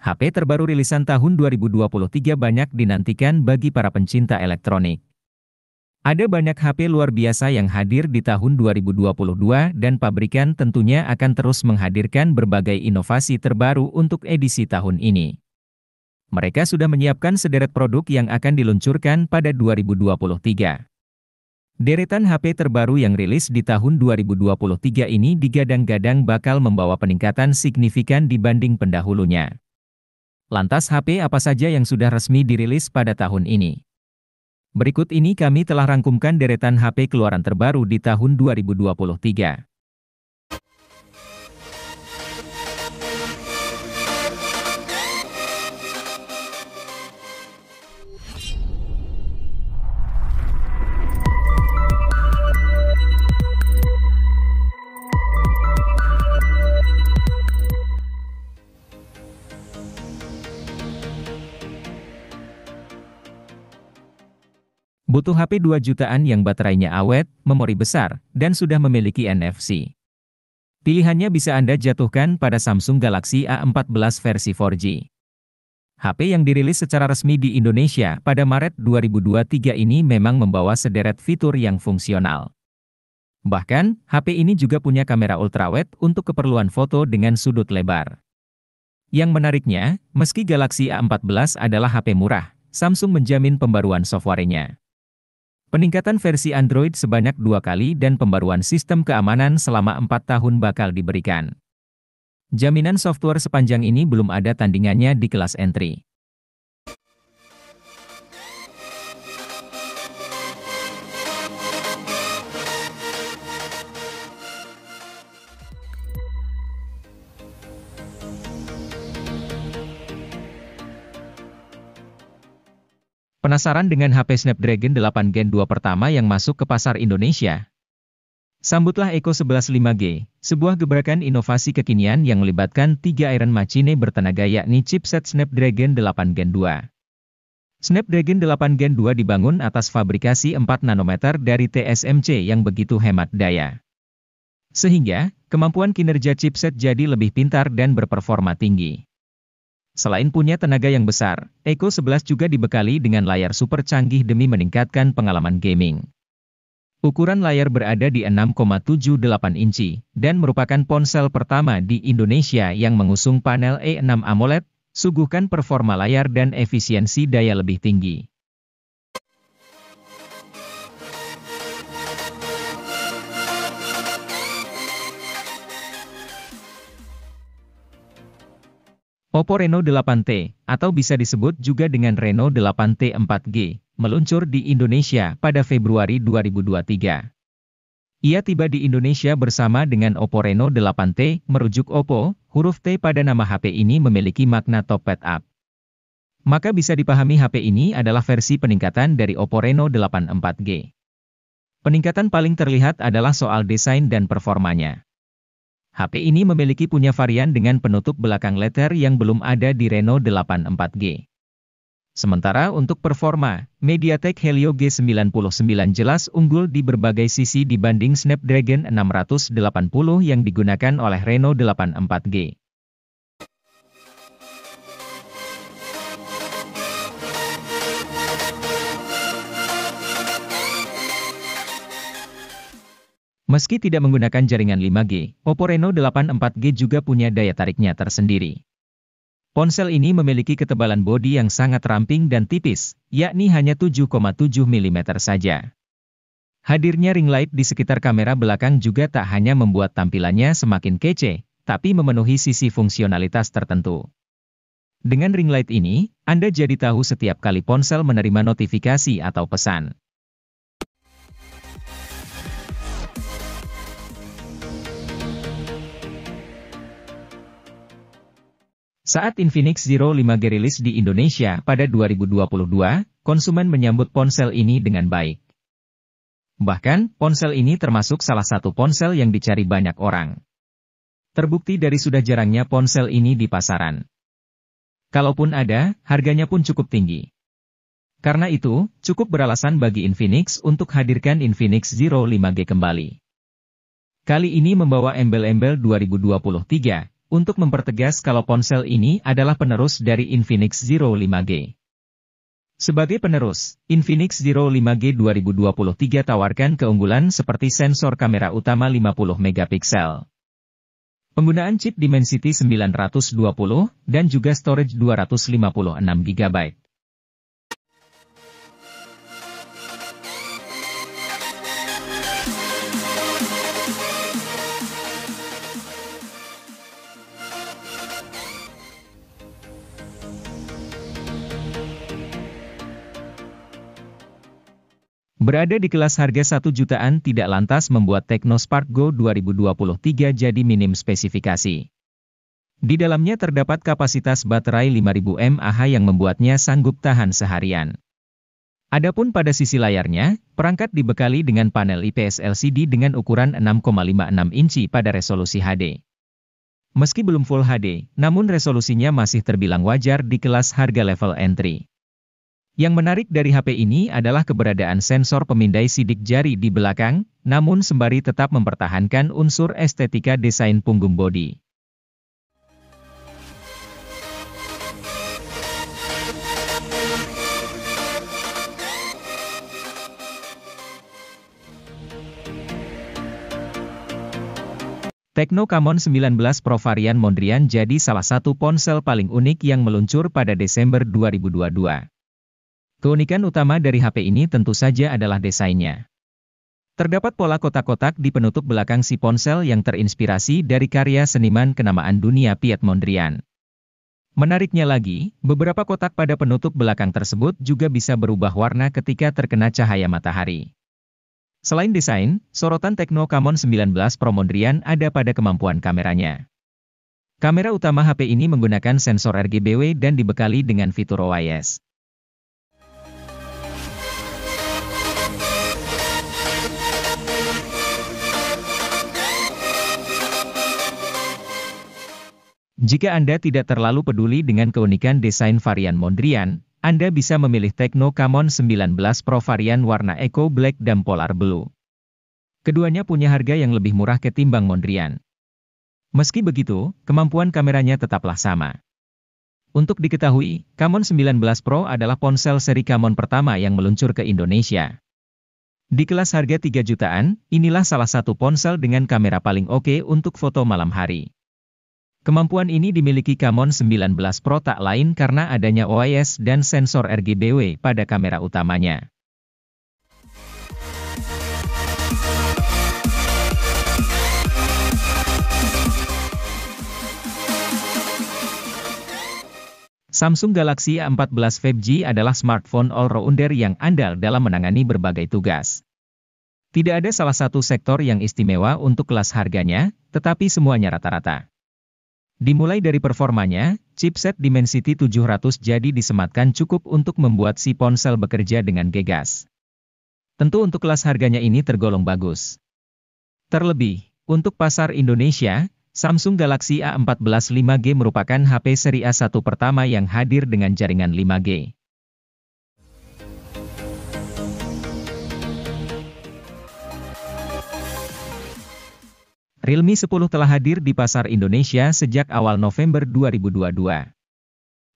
HP terbaru rilisan tahun 2023 banyak dinantikan bagi para pencinta elektronik. Ada banyak HP luar biasa yang hadir di tahun 2022 dan pabrikan tentunya akan terus menghadirkan berbagai inovasi terbaru untuk edisi tahun ini. Mereka sudah menyiapkan sederet produk yang akan diluncurkan pada 2023. Deretan HP terbaru yang rilis di tahun 2023 ini digadang-gadang bakal membawa peningkatan signifikan dibanding pendahulunya. Lantas HP apa saja yang sudah resmi dirilis pada tahun ini? Berikut ini kami telah rangkumkan deretan HP keluaran terbaru di tahun 2023. Butuh HP 2 jutaan yang baterainya awet, memori besar, dan sudah memiliki NFC. Pilihannya bisa Anda jatuhkan pada Samsung Galaxy A14 versi 4G. HP yang dirilis secara resmi di Indonesia pada Maret 2023 ini memang membawa sederet fitur yang fungsional. Bahkan, HP ini juga punya kamera ultrawide untuk keperluan foto dengan sudut lebar. Yang menariknya, meski Galaxy A14 adalah HP murah, Samsung menjamin pembaruan softwarenya. Peningkatan versi Android sebanyak dua kali dan pembaruan sistem keamanan selama empat tahun bakal diberikan. Jaminan software sepanjang ini belum ada tandingannya di kelas entry. Penasaran dengan HP Snapdragon 8 Gen 2 pertama yang masuk ke pasar Indonesia? Sambutlah Eco 11 5G, sebuah gebrakan inovasi kekinian yang melibatkan tiga Iron Machine bertenaga yakni chipset Snapdragon 8 Gen 2. Snapdragon 8 Gen 2 dibangun atas fabrikasi 4 nanometer dari TSMC yang begitu hemat daya. Sehingga, kemampuan kinerja chipset jadi lebih pintar dan berperforma tinggi. Selain punya tenaga yang besar, Eco 11 juga dibekali dengan layar super canggih demi meningkatkan pengalaman gaming. Ukuran layar berada di 6,78 inci, dan merupakan ponsel pertama di Indonesia yang mengusung panel E6 AMOLED, suguhkan performa layar dan efisiensi daya lebih tinggi. Oppo Reno 8T, atau bisa disebut juga dengan Reno 8T 4G, meluncur di Indonesia pada Februari 2023. Ia tiba di Indonesia bersama dengan Oppo Reno 8T, merujuk Oppo, huruf T pada nama HP ini memiliki makna top up. Maka bisa dipahami HP ini adalah versi peningkatan dari Oppo Reno 8 4G. Peningkatan paling terlihat adalah soal desain dan performanya. HP ini memiliki punya varian dengan penutup belakang letter yang belum ada di Reno 8 4G. Sementara untuk performa, MediaTek Helio G99 jelas unggul di berbagai sisi dibanding Snapdragon 680 yang digunakan oleh Reno 8 Meski tidak menggunakan jaringan 5G, Oppo Reno 8 4G juga punya daya tariknya tersendiri. Ponsel ini memiliki ketebalan bodi yang sangat ramping dan tipis, yakni hanya 7,7 mm saja. Hadirnya ring light di sekitar kamera belakang juga tak hanya membuat tampilannya semakin kece, tapi memenuhi sisi fungsionalitas tertentu. Dengan ring light ini, Anda jadi tahu setiap kali ponsel menerima notifikasi atau pesan. Saat Infinix Zero 5G rilis di Indonesia pada 2022, konsumen menyambut ponsel ini dengan baik. Bahkan, ponsel ini termasuk salah satu ponsel yang dicari banyak orang. Terbukti dari sudah jarangnya ponsel ini di pasaran. Kalaupun ada, harganya pun cukup tinggi. Karena itu, cukup beralasan bagi Infinix untuk hadirkan Infinix Zero 5G kembali. Kali ini membawa embel-embel 2023, untuk mempertegas kalau ponsel ini adalah penerus dari Infinix Zero 5G. Sebagai penerus, Infinix Zero 5G 2023 tawarkan keunggulan seperti sensor kamera utama 50 megapiksel. Penggunaan chip Dimensity 920 dan juga storage 256 GB. Berada di kelas harga 1 jutaan tidak lantas membuat Technospark Go 2023 jadi minim spesifikasi. Di dalamnya terdapat kapasitas baterai 5000 mAh yang membuatnya sanggup tahan seharian. Adapun pada sisi layarnya, perangkat dibekali dengan panel IPS LCD dengan ukuran 6,56 inci pada resolusi HD. Meski belum Full HD, namun resolusinya masih terbilang wajar di kelas harga level entry. Yang menarik dari HP ini adalah keberadaan sensor pemindai sidik jari di belakang, namun sembari tetap mempertahankan unsur estetika desain punggung bodi. Tecno Camon 19 Pro varian Mondrian jadi salah satu ponsel paling unik yang meluncur pada Desember 2022. Keunikan utama dari HP ini tentu saja adalah desainnya. Terdapat pola kotak-kotak di penutup belakang si ponsel yang terinspirasi dari karya seniman kenamaan dunia Piet Mondrian. Menariknya lagi, beberapa kotak pada penutup belakang tersebut juga bisa berubah warna ketika terkena cahaya matahari. Selain desain, sorotan Tecno Camon 19 Pro Mondrian ada pada kemampuan kameranya. Kamera utama HP ini menggunakan sensor RGBW dan dibekali dengan fitur OIS. Jika Anda tidak terlalu peduli dengan keunikan desain varian Mondrian, Anda bisa memilih Tecno Camon 19 Pro varian warna Eco Black dan Polar Blue. Keduanya punya harga yang lebih murah ketimbang Mondrian. Meski begitu, kemampuan kameranya tetaplah sama. Untuk diketahui, Camon 19 Pro adalah ponsel seri Camon pertama yang meluncur ke Indonesia. Di kelas harga 3 jutaan, inilah salah satu ponsel dengan kamera paling oke untuk foto malam hari. Kemampuan ini dimiliki Camon 19 Pro tak lain karena adanya OIS dan sensor RGBW pada kamera utamanya. Samsung Galaxy A14 5G adalah smartphone all-rounder yang andal dalam menangani berbagai tugas. Tidak ada salah satu sektor yang istimewa untuk kelas harganya, tetapi semuanya rata-rata. Dimulai dari performanya, chipset Dimensity 700 jadi disematkan cukup untuk membuat si ponsel bekerja dengan gegas. Tentu untuk kelas harganya ini tergolong bagus. Terlebih, untuk pasar Indonesia, Samsung Galaxy A14 5G merupakan HP seri A1 pertama yang hadir dengan jaringan 5G. Realme 10 telah hadir di pasar Indonesia sejak awal November 2022.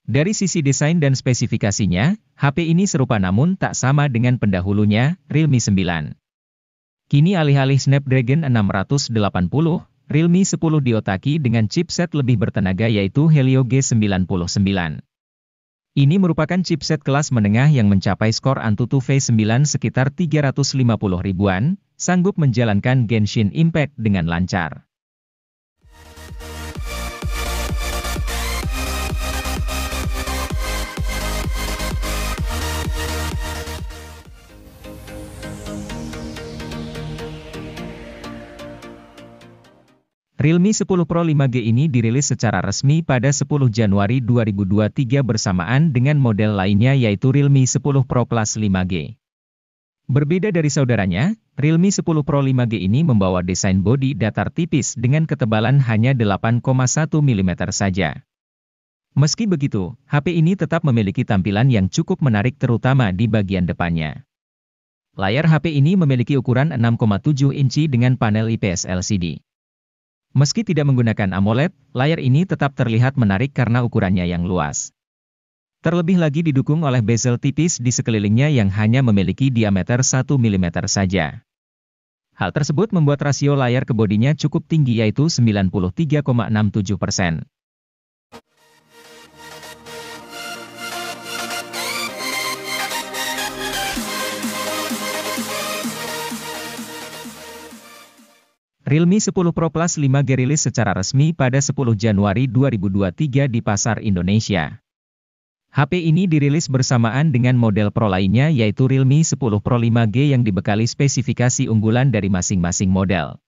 Dari sisi desain dan spesifikasinya, HP ini serupa namun tak sama dengan pendahulunya, Realme 9. Kini alih-alih Snapdragon 680, Realme 10 diotaki dengan chipset lebih bertenaga yaitu Helio G99. Ini merupakan chipset kelas menengah yang mencapai skor Antutu V9 sekitar 350 ribuan, sanggup menjalankan Genshin Impact dengan lancar. Realme 10 Pro 5G ini dirilis secara resmi pada 10 Januari 2023 bersamaan dengan model lainnya yaitu Realme 10 Pro Plus 5G. Berbeda dari saudaranya, Realme 10 Pro 5G ini membawa desain bodi datar tipis dengan ketebalan hanya 8,1 mm saja. Meski begitu, HP ini tetap memiliki tampilan yang cukup menarik terutama di bagian depannya. Layar HP ini memiliki ukuran 6,7 inci dengan panel IPS LCD. Meski tidak menggunakan AMOLED, layar ini tetap terlihat menarik karena ukurannya yang luas. Terlebih lagi didukung oleh bezel tipis di sekelilingnya yang hanya memiliki diameter 1 mm saja. Hal tersebut membuat rasio layar ke bodinya cukup tinggi yaitu 93,67 persen. Realme 10 Pro Plus 5G rilis secara resmi pada 10 Januari 2023 di pasar Indonesia. HP ini dirilis bersamaan dengan model Pro lainnya yaitu Realme 10 Pro 5G yang dibekali spesifikasi unggulan dari masing-masing model.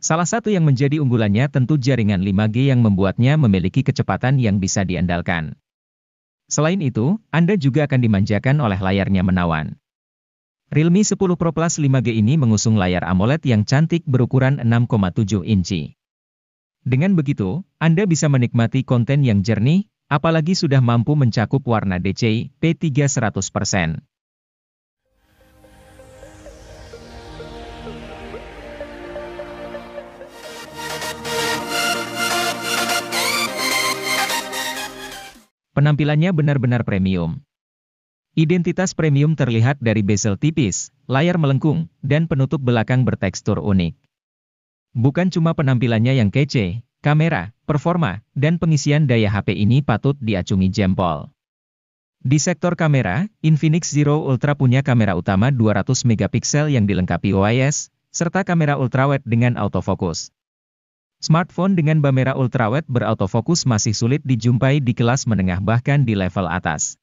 Salah satu yang menjadi unggulannya tentu jaringan 5G yang membuatnya memiliki kecepatan yang bisa diandalkan. Selain itu, Anda juga akan dimanjakan oleh layarnya menawan. Realme 10 Pro Plus 5G ini mengusung layar AMOLED yang cantik berukuran 6,7 inci. Dengan begitu, Anda bisa menikmati konten yang jernih, apalagi sudah mampu mencakup warna DCI P3 100%. Penampilannya benar-benar premium. Identitas premium terlihat dari bezel tipis, layar melengkung, dan penutup belakang bertekstur unik. Bukan cuma penampilannya yang kece, Kamera, performa, dan pengisian daya HP ini patut diacungi jempol. Di sektor kamera, Infinix Zero Ultra punya kamera utama 200 megapiksel yang dilengkapi OIS, serta kamera ultrawide dengan autofokus. Smartphone dengan kamera ultrawide berautofokus masih sulit dijumpai di kelas menengah bahkan di level atas.